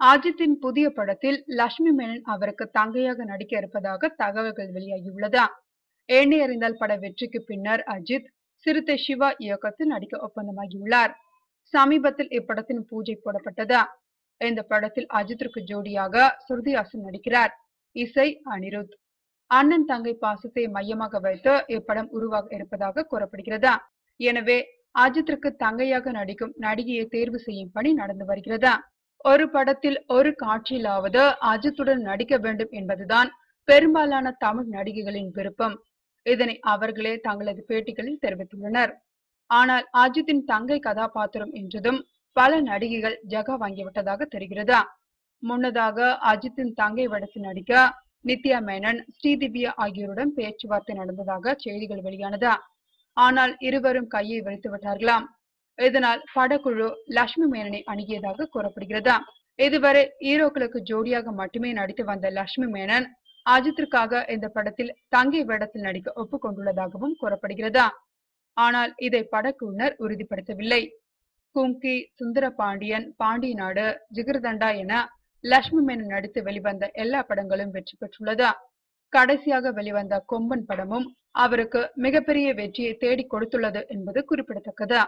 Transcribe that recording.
அஜித்தின் புதிய படத்தில் லட்சுமி மேனன் அவருக்கு தங்கையாக நடிக்க இருப்பதாக தகவல்கள் வெளியாகியுள்ளது? ஏனி அறிந்தால் பட வெற்றிக்கு பின்னர் அஜித் சிறுத்தை சிவா இயக்கத்தில் நடிக்க ஒப்பந்தமாகியுள்ளார். சமீபத்தில் இப்படத்தின் பூஜை போடப்பட்டது? இந்த படத்தில் அஜித்திற்கு ஜோடியாக ஸ்ருதி ஹாசன் நடிக்கிறார். இசை அனிருத். அண்ணன் தங்கை பாசத்தை மையமாக வைத்து இப்படம் உருவாக இருப்பதாக கூறப்படுகிறது? எனவே அஜித்திற்கு தங்கையாக நடிக்கும் நடிகையை தேர்வு செய்யும் பணி நடந்து வருகிறது? ஒரு படத்தில் ஒரு காட்சியிலாவது அஜித்துடன் நடிக்க வேண்டும் என்பதுதான் பெரும்பாலான தமிழ் நடிகைகளின் விருப்பம். இதனை அவர்களே தங்களது பேட்டிகளில் தெரிவித்துள்ளனர். ஆனால் அஜித்தின் தங்கை கதாபாத்திரம் என்றதும் பல நடிகைகள் ஜகா வாங்கிவிட்டதாக தெரிகிறது? முன்னதாக அஜித்தின் தங்கை வடத்தில் நடிக்க நித்யா மேனன் ஸ்ரீதிவ்யா ஆகியோருடன் பேச்சுவார்த்தை நடந்ததாக செய்திகள் வெளியானது? ஆனால் இருவரும் கையை விரித்து விட்டார்களாம் இதனால் படக்குழு லட்சுமி மேனனை அணுகியதாக கூறப்படுகிறது. இதுவரை ஹீரோக்களுக்கு ஜோடியாக மட்டுமே நடித்து வந்த லட்சுமி மேனன் அஜித்திற்காக இந்த படத்தில் தங்கை வேடத்தில் நடிக்க ஒப்புக்கொண்டுள்ளதாகவும் கூறப்படுகிறது. ஆனால் இதை படக்குழுவினர் உறுதிப்படுத்தவில்லை. கும்கி சுந்தர பாண்டியன் பாண்டிய நாடு ஜிகர்தண்டா என லட்சுமி மேனன் நடித்து வெளிவந்த எல்லா படங்களும் வெற்றி பெற்றுள்ளது. கடைசியாக வெளிவந்த கொம்பன் படமும் அவருக்கு மிகப்பெரிய வெற்றியை தேடி கொடுத்துள்ளது என்பது குறிப்பிடத்தக்கது.